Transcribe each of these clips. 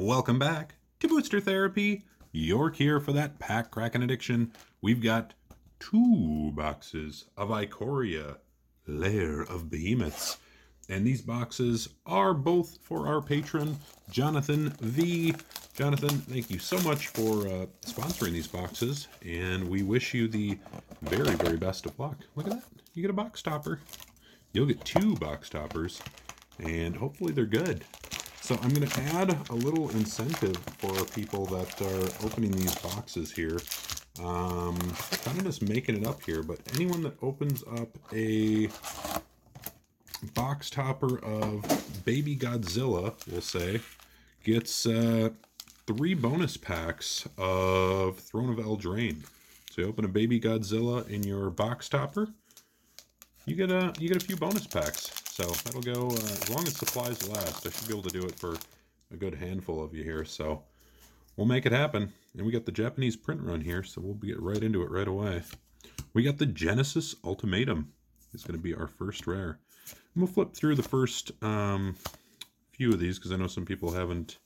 Welcome back to Booster Therapy, your cure for that pack cracking addiction. We've got two boxes of Ikoria, Lair of Behemoths. And these boxes are both for our patron, Jonathan V. Jonathan, thank you so much for uh, sponsoring these boxes, and we wish you the very, very best of luck. Look at that. You get a box topper. You'll get two box toppers, and hopefully they're good. So I'm going to add a little incentive for people that are opening these boxes here. Um, kind of just making it up here, but anyone that opens up a box topper of Baby Godzilla, we'll say, gets uh, three bonus packs of Throne of Eldraine. So you open a Baby Godzilla in your box topper, you get a you get a few bonus packs. So that'll go uh, as long as supplies last. I should be able to do it for a good handful of you here. So we'll make it happen. And we got the Japanese print run here, so we'll get right into it right away. We got the Genesis Ultimatum. It's going to be our first rare. And we'll flip through the first um, few of these because I know some people haven't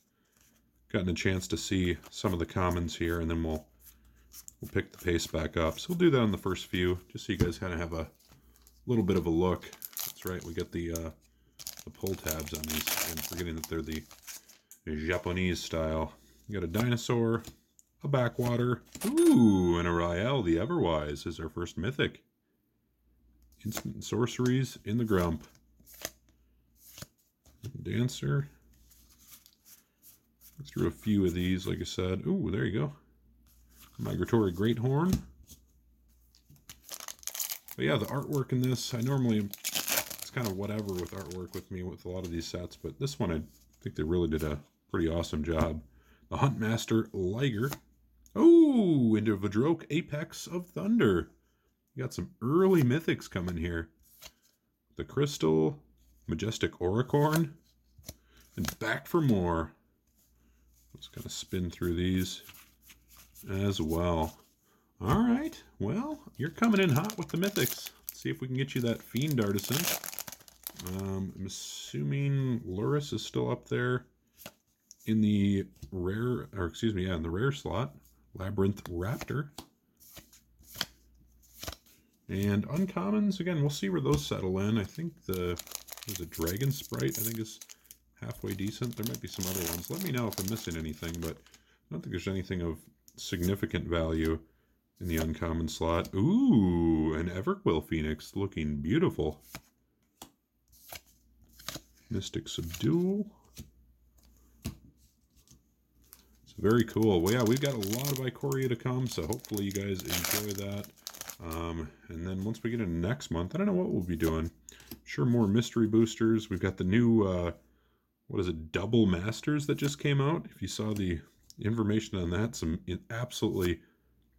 gotten a chance to see some of the commons here, and then we'll we'll pick the pace back up. So we'll do that on the first few, just so you guys kind of have a little bit of a look. Right, we got the uh, the pull tabs on these, and forgetting that they're the Japanese style. You got a dinosaur, a backwater, ooh, and a Rielle the Everwise is our first mythic. Instant sorceries in the grump. Dancer. Look through a few of these, like I said. Ooh, there you go. Migratory Great Horn. But yeah, the artwork in this, I normally, kind of whatever with artwork with me with a lot of these sets, but this one I think they really did a pretty awesome job. The Huntmaster Liger. Oh, into Vadrok Apex of Thunder. You got some early mythics coming here. The Crystal, Majestic Auricorn, and back for more. Let's kind of spin through these as well. All right. Well, you're coming in hot with the mythics. Let's see if we can get you that Fiend Artisan. Um, I'm assuming Lurrus is still up there in the rare, or excuse me, yeah, in the rare slot. Labyrinth Raptor. And uncommons, again, we'll see where those settle in. I think the, there's a Dragon Sprite, I think is halfway decent. There might be some other ones. Let me know if I'm missing anything, but I don't think there's anything of significant value in the uncommon slot. Ooh, an Everquill Phoenix looking beautiful. Mystic Subdual. It's very cool. Well, yeah, we've got a lot of Ikoria to come, so hopefully you guys enjoy that. Um, and then once we get into next month, I don't know what we'll be doing. I'm sure more mystery boosters. We've got the new, uh, what is it, Double Masters that just came out. If you saw the information on that, some absolutely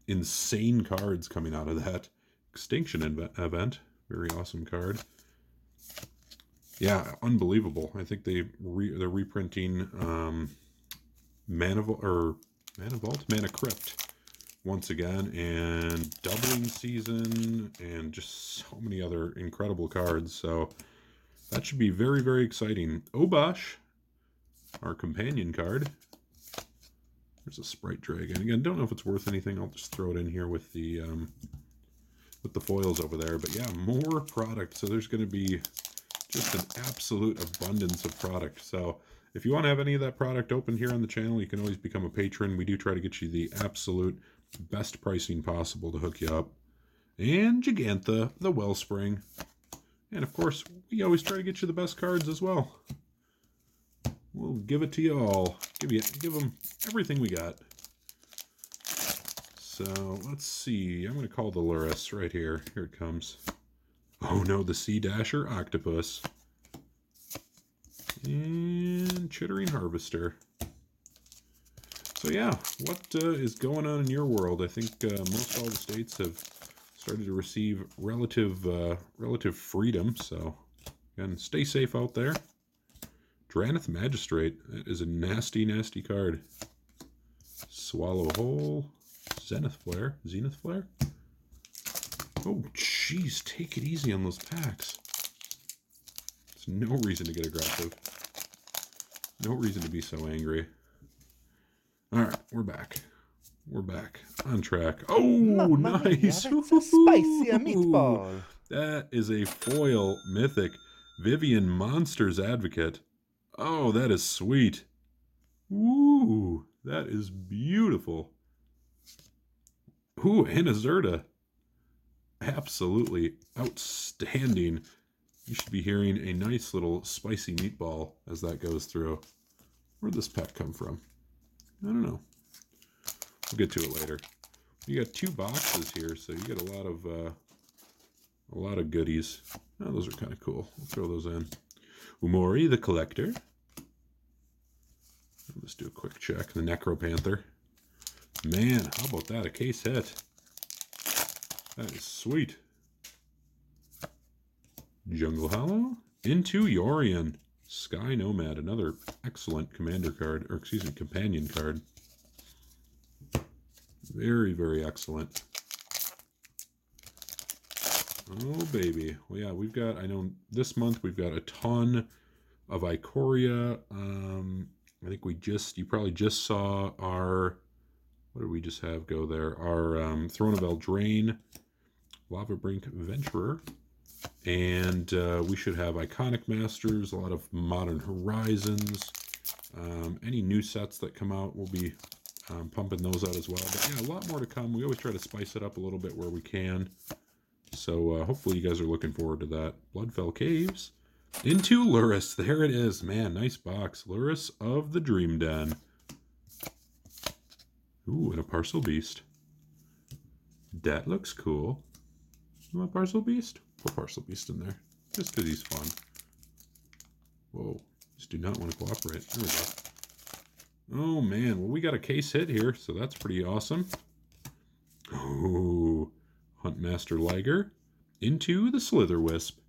insane cards coming out of that extinction event. Very awesome card. Yeah, unbelievable. I think they re, they're reprinting um, Mana or Mana Vault, Mana Crypt once again, and doubling season, and just so many other incredible cards. So that should be very very exciting. Obosh, our companion card, there's a Sprite Dragon. Again, don't know if it's worth anything. I'll just throw it in here with the um, with the foils over there. But yeah, more product. So there's going to be just an absolute abundance of product. So if you want to have any of that product open here on the channel, you can always become a patron. We do try to get you the absolute best pricing possible to hook you up. And Jegantha, the Wellspring. And of course, we always try to get you the best cards as well. We'll give it to you all. Give you, give them everything we got. So let's see. I'm going to call the Lurrus right here. Here it comes. Oh no, the Sea Dasher Octopus. And Chittering Harvester. So yeah, what uh, is going on in your world? I think uh, most all the states have started to receive relative uh, relative freedom. So again, stay safe out there. Drannith Magistrate. That is a nasty, nasty card. Swallow Whole. Zenith Flare. Zenith Flare? Oh, jeez. Take it easy on those packs. There's no reason to get aggressive. No reason to be so angry. All right, we're back. We're back on track. Oh, Mamma mia, nice. that's a spicy meatball. That is a foil mythic Vivien Monsters Advocate. Oh, that is sweet. Ooh, that is beautiful. Ooh, and a Zerta. Absolutely outstanding. You should be hearing a nice little spicy meatball as that goes through. Where'd this pack come from? I don't know. We'll get to it later. You got two boxes here, so you get a lot of uh, a lot of goodies. Oh, those are kind of cool. We'll throw those in. Umori the Collector. Let's do a quick check. The Necropanther. Man, how about that? A case hit. That is sweet. Jungle Hollow. Into Yorion. Sky Nomad. Another excellent commander card, or excuse me, companion card. Very, very excellent. Oh, baby. Well, yeah, we've got, I know this month we've got a ton of Ikoria. Um, I think we just, you probably just saw our, what did we just have go there? Our um, Throne of Eldraine, Lava Brink Venturer. And uh, we should have Iconic Masters, a lot of Modern Horizons. Um, any new sets that come out, we'll be um, pumping those out as well. But yeah, a lot more to come. We always try to spice it up a little bit where we can. So uh, hopefully you guys are looking forward to that. Bloodfell Caves. Into Lurrus. There it is. Man, nice box. Lurrus of the Dream Den. Ooh, and a Parcel Beast. That looks cool. You want Parcel Beast? Put Parcel Beast in there. Just because he's fun. Whoa. Just do not want to cooperate. There we go. Oh, man. Well, we got a case hit here, so that's pretty awesome. Oh, Huntmaster Liger into the Slither Wisp.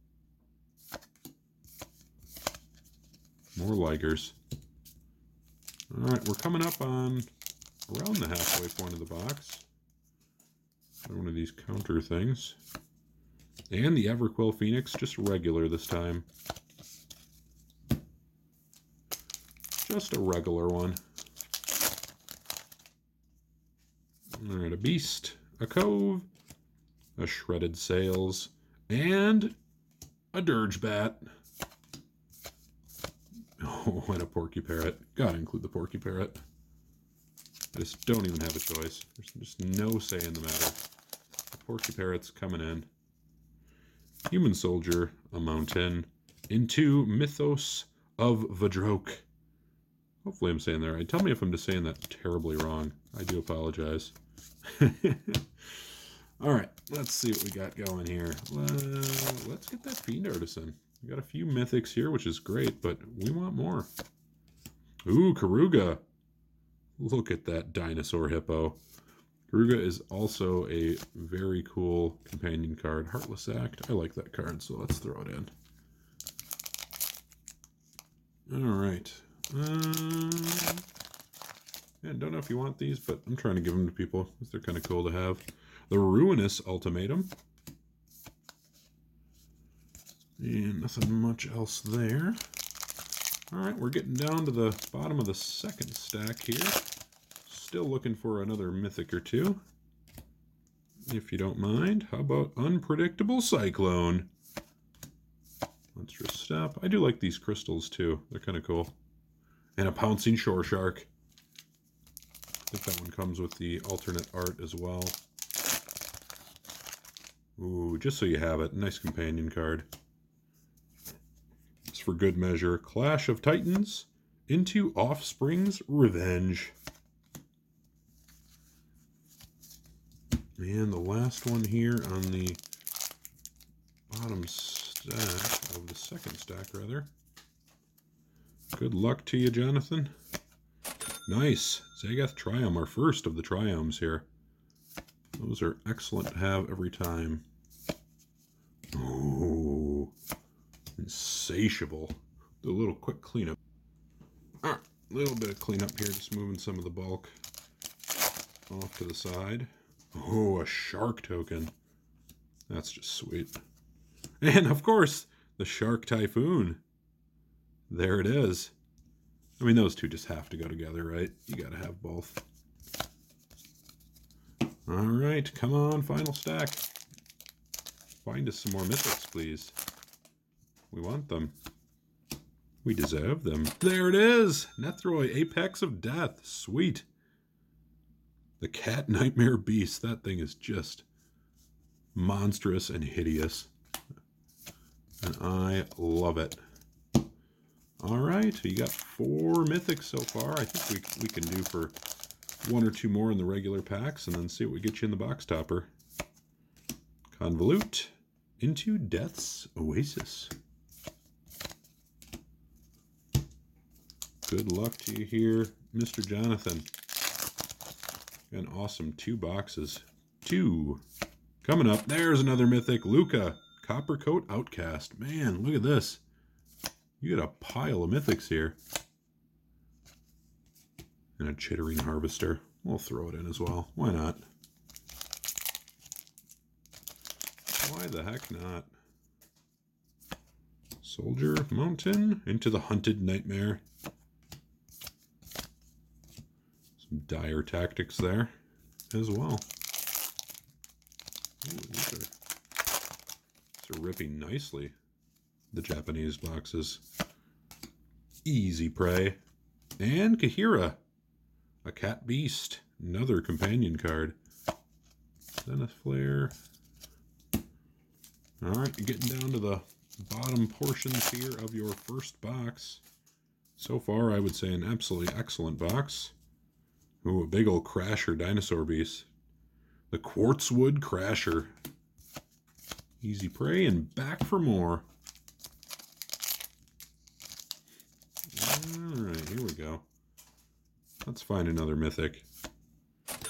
More Ligers. All right, we're coming up on around the halfway point of the box. Got one of these counter things. And the Everquill Phoenix, just regular this time. Just a regular one. All right, a Beast, a Cove, a Shredded Sails, and a Dirge Bat. Oh, and a Porcuparrot. Gotta include the Porcuparrot. I just don't even have a choice. There's just no say in the matter. The Porcuparrot's coming in. Human Soldier, a Mountain, into Mythos of Vadrok. Hopefully I'm saying that right. Tell me if I'm just saying that terribly wrong. I do apologize. All right, let's see what we got going here. Let's get that Fiend Artisan. We got a few mythics here, which is great, but we want more. Ooh, Keruga. Look at that dinosaur hippo. Keruga is also a very cool companion card. Heartless Act. I like that card, so let's throw it in. All right. Um, yeah, don't know if you want these, but I'm trying to give them to people they're kind of cool to have. The Ruinous Ultimatum. And nothing much else there. All right, we're getting down to the bottom of the second stack here. Still looking for another mythic or two. If you don't mind, how about Unpredictable Cyclone? Let's just Step. I do like these crystals too. They're kind of cool. And a Pouncing Shore Shark. I think that one comes with the alternate art as well. Ooh, just so you have it. Nice companion card. It's for good measure. Clash of Titans into Offspring's Revenge. And the last one here on the bottom stack of the second stack, rather. Good luck to you, Jonathan. Nice. Zagoth Triome, our first of the Triomes here. Those are excellent to have every time. Oh, insatiable. A little quick cleanup. All right, a little bit of cleanup here, just moving some of the bulk off to the side. Oh, a shark token. That's just sweet. And of course, the Shark Typhoon. There it is. I mean, those two just have to go together, right? You got to have both. All right, come on, final stack. Find us some more mythics, please. We want them. We deserve them. There it is! Nethroi, Apex of Death. Sweet. The Cat Nightmare Beast. That thing is just monstrous and hideous. And I love it. All right, you got four mythics so far. I think we, we can do for one or two more in the regular packs and then see what we get you in the box topper. Convolute into Death's Oasis. Good luck to you here, Mr. Jonathan. An awesome two boxes. Two. Coming up, there's another mythic. Lukka, Coppercoat Outcast. Man, look at this. You got a pile of mythics here. And a Chittering Harvester. We'll throw it in as well. Why not? Why the heck not? Soldier Mountain into the Hunted Nightmare. Some dire tactics there as well. Ooh, these, are, these are ripping nicely, the Japanese boxes. Easy prey. And Kaheera. a cat beast, another companion card. Zenith Flare. Alright, you're getting down to the bottom portions here of your first box. So far, I would say an absolutely excellent box. Ooh, a big old Crasher dinosaur beast. The Quartzwood Crasher. Easy prey and back for more. Alright, here we go. Let's find another mythic.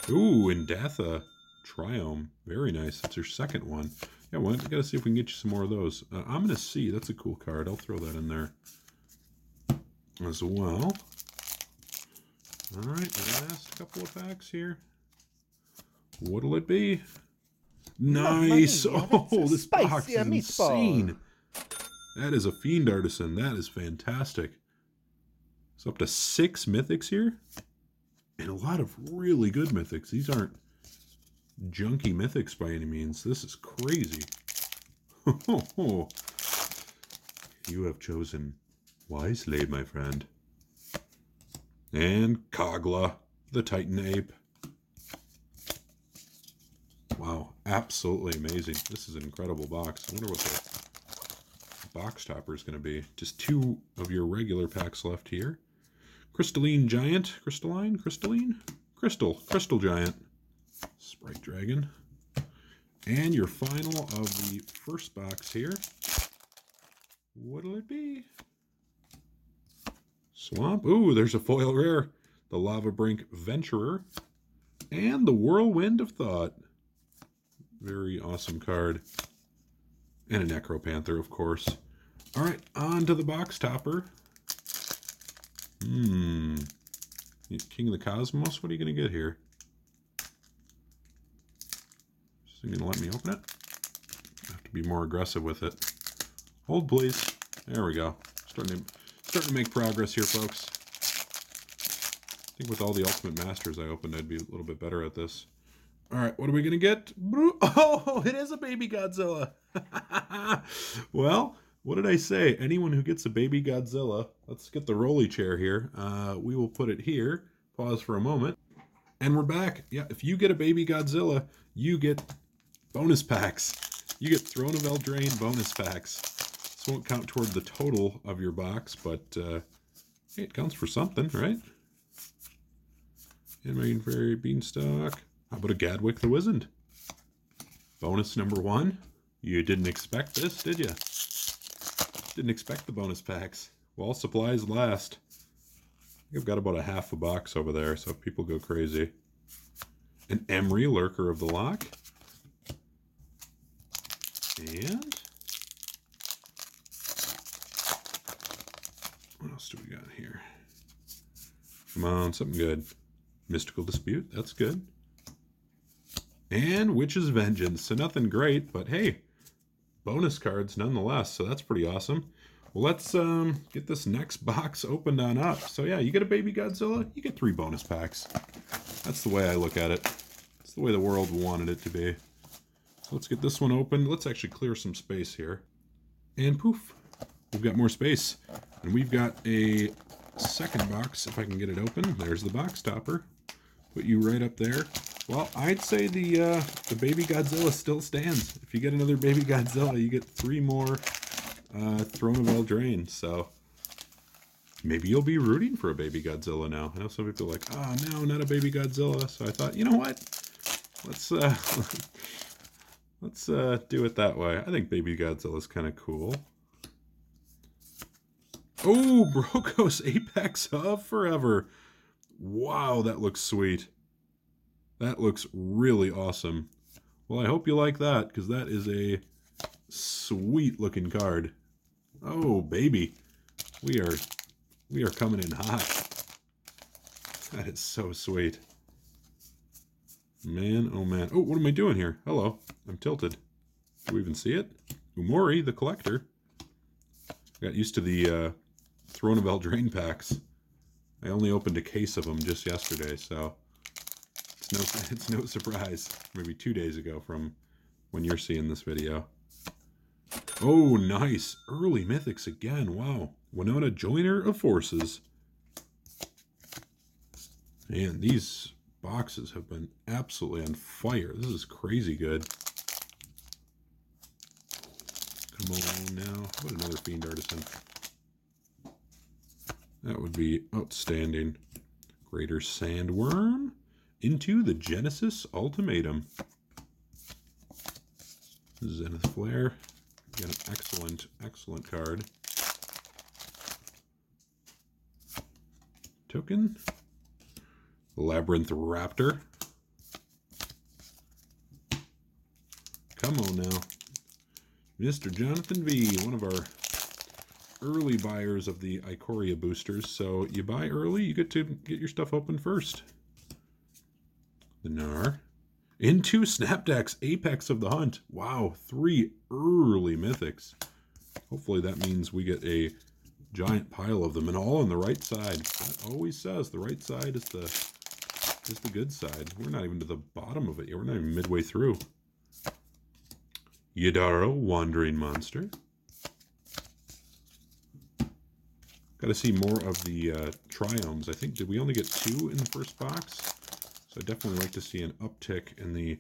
Ooh, Indatha Triome. Very nice. That's your second one. Yeah, I gotta see if we can get you some more of those. Uh, I'm gonna see. That's a cool card. I'll throw that in there as well. All right, last couple of packs here. What'll it be? Nice. Oh, this box is insane. That is a Fiend Artisan. That is fantastic. It's up to six mythics here. And a lot of really good mythics. These aren't junky mythics by any means. This is crazy. you have chosen wisely, my friend. And Kogla, the Titan Ape. Wow, absolutely amazing. This is an incredible box. I wonder what the box topper is going to be. Just two of your regular packs left here. Crystalline Giant. Crystalline? Crystalline? Crystal. Crystal Giant. Sprite Dragon. And your final of the first box here. What'll it be? Swamp. Ooh, there's a foil rare. The Lava Brink Venturer. And the Whirlwind of Thought. Very awesome card. And a Necropanther, of course. All right, on to the box topper. Hmm. King of the Cosmos, what are you going to get here? Is he going to let me open it? I have to be more aggressive with it. Hold, please. There we go. Starting to starting to make progress here, folks. I think with all the Ultimate Masters I opened, I'd be a little bit better at this. All right, what are we going to get? Oh, it is a baby Godzilla. well, what did I say? Anyone who gets a baby Godzilla, let's get the rolly chair here. Uh, we will put it here. Pause for a moment. And we're back. Yeah, if you get a baby Godzilla, you get bonus packs. You get Throne of Eldraine bonus packs. Won't count toward the total of your box, but uh, hey, it counts for something, right? And Marine Fairy Beanstalk. How about a Gadwick the Wizened? Bonus number one. You didn't expect this, did you? Didn't expect the bonus packs. While supplies last. I've got about a half a box over there, so people go crazy. An Emry, Lurker of the Loch. And What else do we got here? Come on, something good. Mystical Dispute, that's good. And Witch's Vengeance. So nothing great, but hey, bonus cards nonetheless, so that's pretty awesome. Well, let's um, get this next box opened on up. So yeah, you get a Baby Godzilla, you get three bonus packs. That's the way I look at it. It's the way the world wanted it to be. So let's get this one open. Let's actually clear some space here. And poof, we've got more space. And we've got a second box, if I can get it open. There's the box topper. Put you right up there. Well, I'd say the uh, the Baby Godzilla still stands. If you get another Baby Godzilla, you get three more uh, Throne of Eldraine. So maybe you'll be rooting for a baby Godzilla now. I know some people are like, oh no, not a baby Godzilla. So I thought, you know what? Let's uh, let's uh, do it that way. I think baby Godzilla is kind of cool. Oh, Brokos Apex of Forever. Wow, that looks sweet. That looks really awesome. Well, I hope you like that, because that is a sweet looking card. Oh, baby. We are we are coming in hot. That is so sweet. Man, oh man. Oh, what am I doing here? Hello. I'm tilted. Do we even see it? Umori, the collector. got used to the uh, Throne of Eldraine packs. I only opened a case of them just yesterday, so it's no, it's no surprise. Maybe two days ago from when you're seeing this video. Oh, nice. Early mythics again. Wow. Winota Joiner of Forces. Man, these boxes have been absolutely on fire. This is crazy good. Come on now. What another Fiend Artisan. That would be outstanding. Greater Sandworm into the Genesis Ultimatum. Zenith Flare. Got an excellent, excellent card. Token. Labyrinth Raptor. Come on now. Mr. Jonathan V, one of our early buyers of the Ikoria boosters. So you buy early, you get to get your stuff open first. The Gnar. Into Snapdex, Apex of the Hunt. Wow, three early mythics. Hopefully that means we get a giant pile of them and all on the right side. Always says the right side is the is the good side. We're not even to the bottom of it yet. We're not even midway through. Yidaro, Wandering Monster. Got to see more of the uh, triomes. I think, did we only get two in the first box? So I definitely like to see an uptick in the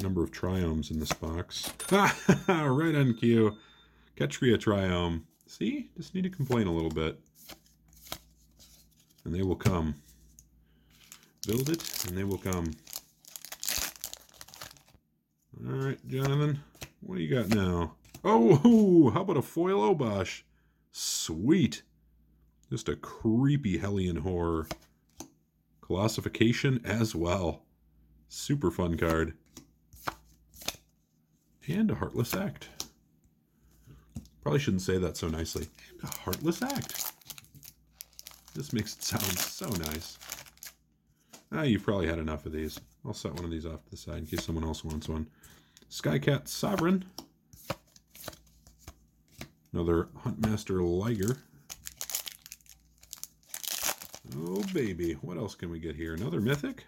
number of triomes in this box. right on cue. Ketria triome. See? Just need to complain a little bit. And they will come. Build it, and they will come. Alright, Jonathan. What do you got now? Oh, how about a foil Obosh? Sweet. Just a creepy Hellion horror. Colossification as well. Super fun card. And a Heartless Act. Probably shouldn't say that so nicely. And a Heartless Act. This makes it sound so nice. Ah, you've probably had enough of these. I'll set one of these off to the side in case someone else wants one. Skycat Sovereign. Another Huntmaster Liger. Oh, baby. What else can we get here? Another mythic?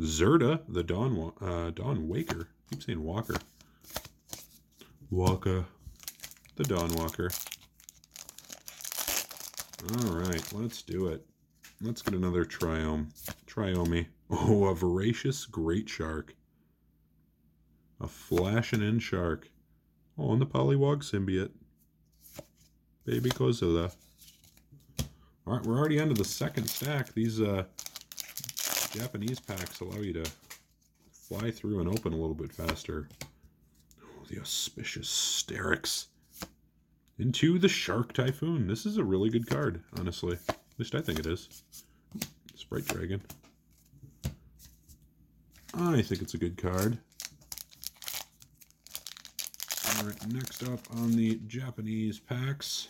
Zirda, the Dawn, uh, Dawn Waker. I keep saying Walker. Walker. The Dawn Walker. All right, let's do it. Let's get another Triome. Triome. Oh, a Voracious Great Shark. A Flashing In Shark. Oh, and the Pollywog Symbiote. Baby Godzilla. All right, we're already onto the second stack. These uh, Japanese packs allow you to fly through and open a little bit faster. Oh, the auspicious Starrix. Into the Shark Typhoon. This is a really good card, honestly. At least I think it is. Sprite Dragon. I think it's a good card. All right, next up on the Japanese packs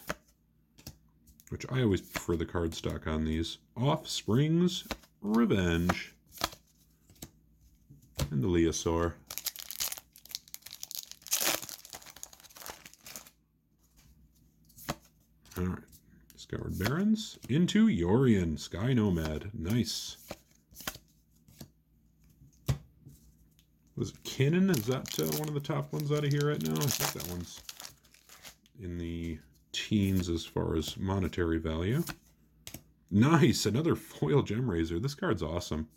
which I always prefer the cardstock on these. Offspring's Revenge. And the Leosaur. All right. Scoured Barrens into Yorion. Sky Nomad. Nice. Was it Kinnan? Is that uh, one of the top ones out of here right now? I think that one's in the teens as far as monetary value. Nice, another foil Gemrazer. This card's awesome.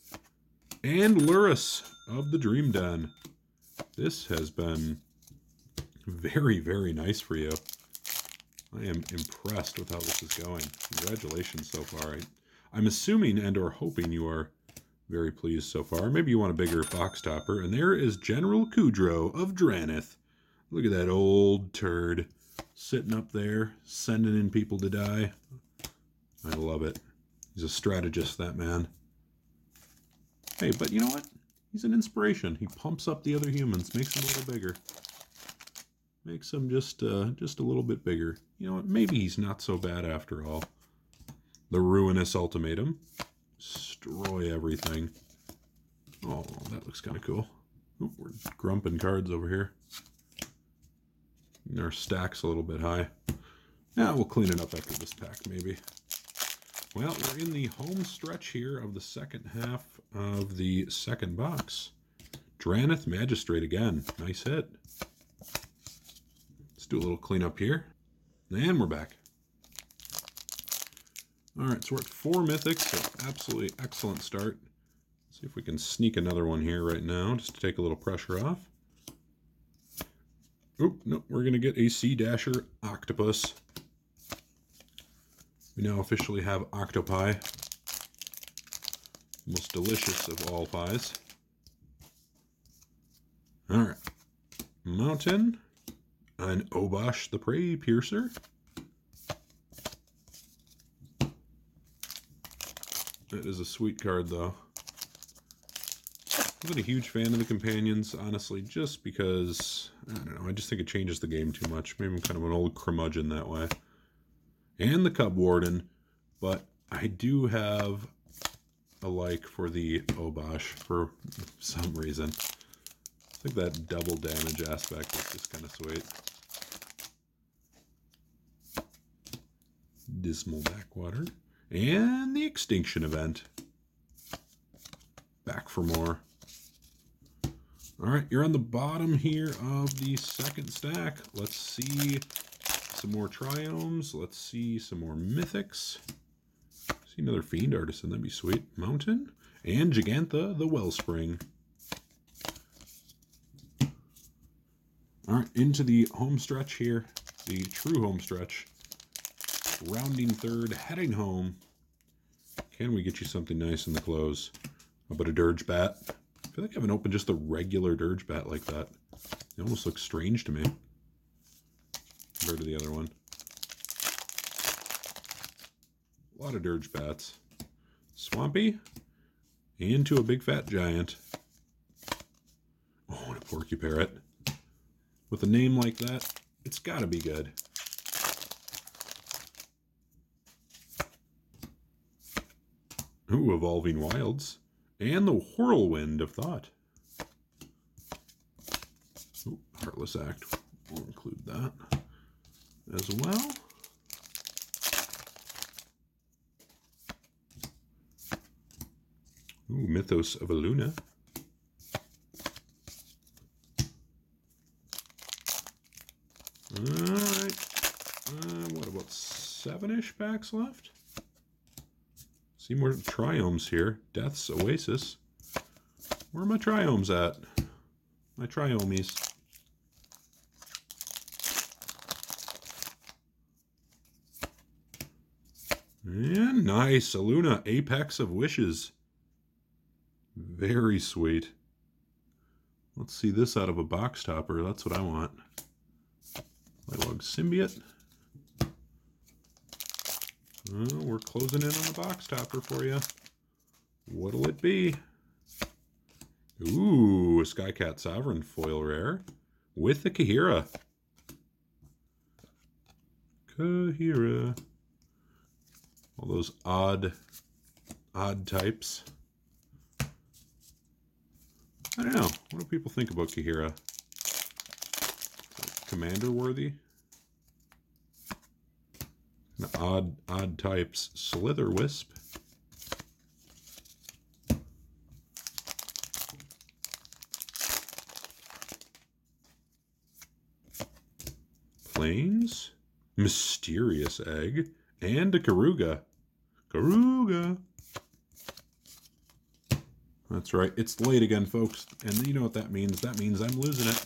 And Lurrus of the Dream Den. This has been very, very nice for you. I am impressed with how this is going. Congratulations so far. I, am assuming and or hoping you are very pleased so far. Maybe you want a bigger box topper. And there is General Kudro of Drannith. Look at that old turd sitting up there, sending in people to die. I love it. He's a strategist, that man. Hey, but you know what? He's an inspiration. He pumps up the other humans, makes them a little bigger. Makes them just uh, just a little bit bigger. You know what? Maybe he's not so bad after all. The Ruinous Ultimatum. Destroy everything. Oh, that looks kind of cool. Ooh, we're grumping cards over here. Our stack's a little bit high. Yeah, we'll clean it up after this pack, maybe. Well, we're in the home stretch here of the second half of the second box. Drannith Magistrate again. Nice hit. Let's do a little cleanup here. And we're back. All right, so we're at four mythics, so absolutely excellent start. Let's see if we can sneak another one here right now, just to take a little pressure off. Oh, no, we're going to get a Sea Dasher Octopus. We now officially have octopi. Most delicious of all pies. Alright. Mountain. An Obosh the Prey Piercer. That is a sweet card, though. Wasn't a huge fan of the companions, honestly, just because, I don't know, I just think it changes the game too much. Maybe I'm kind of an old curmudgeon that way and the Cub Warden, but I do have a like for the Obosh for some reason. I think that double damage aspect is just kind of sweet. Dismal Backwater. And the Extinction Event. Back for more. All right, you're on the bottom here of the second stack. Let's see some more triomes. Let's see some more mythics. See another fiend artisan, that'd be sweet. Mountain and Jegantha the Wellspring. All right, into the home stretch here, the true home stretch. Rounding third, heading home. Can we get you something nice in the close? How about a Dirge Bat? I feel like I haven't opened just a regular Dirge Bat like that. It almost looks strange to me compared to the other one. A lot of dirge bats. Swampy. Into a big fat giant. Oh, and a Porcuparrot. With a name like that, it's got to be good. Ooh, Evolving Wilds. And the Whirlwind of Thought. Ooh, Heartless Act. We'll include that as well. Ooh, Mythos of Illuna. All right. Uh, what about seven-ish packs left? See more triomes here. Death's Oasis. Where are my triomes at? My triomes. And nice. Illuna, Apex of Wishes. Very sweet. Let's see this out of a box topper. That's what I want. Log Symbiote. We're closing in on the box topper for you. What'll it be? Ooh, a Skycat Sovereign foil rare with the Kaheera. Kaheera. all those odd, odd types. I don't know. What do people think about Kaheera? Commander worthy? Odd, odd types Slither Wisp. Plains, Mysterious Egg, and a Garuga. Garuga. That's right. It's late again, folks. And you know what that means. That means I'm losing it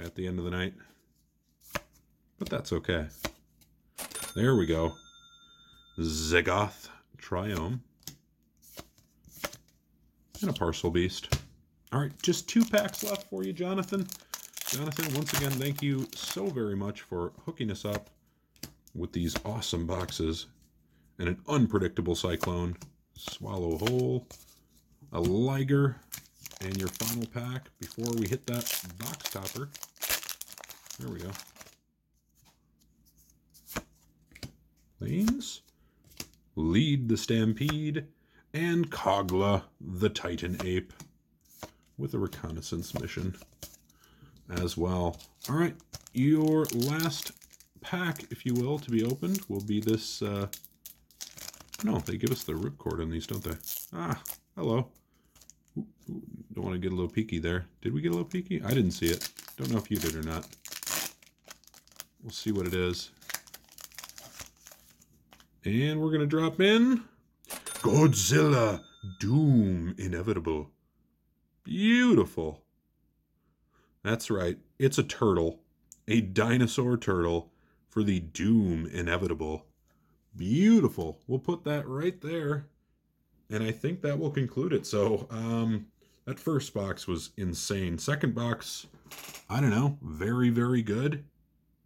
at the end of the night. But that's okay. There we go. Zagoth Triome. And a Parcel Beast. All right, just two packs left for you, Jonathan. Jonathan, once again, thank you so very much for hooking us up with these awesome boxes and an unpredictable Cyclone. Swallow Whole, a Liger, and your final pack before we hit that box topper. There we go. Lanes, Lead the Stampede, and Kogla the Titan Ape with a reconnaissance mission as well. All right, your last pack, if you will, to be opened will be this. Uh, no, they give us the ripcord on these, don't they? Ah, hello. Ooh, ooh, don't want to get a little peeky there. Did we get a little peeky? I didn't see it. Don't know if you did or not. We'll see what it is. And we're going to drop in Godzilla Doom Inevitable. Beautiful. That's right. It's a turtle, a dinosaur turtle for the Doom Inevitable. Beautiful. We'll put that right there. And I think that will conclude it. So, um, that first box was insane. Second box, I don't know, very, very good.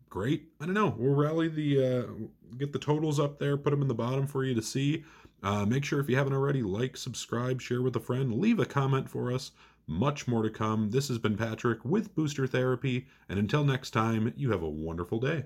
Great. I don't know. We'll rally the, uh, get the totals up there, put them in the bottom for you to see. Uh, make sure if you haven't already, like, subscribe, share with a friend, leave a comment for us. Much more to come. This has been Patrick with Booster Therapy, and until next time, you have a wonderful day.